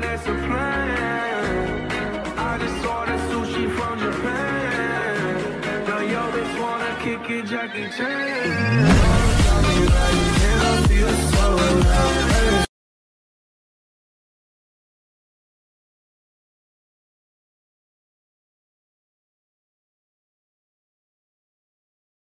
that's a plan. I just ordered sushi from Japan. Now yo bitch wanna kick it, Jackie Chan.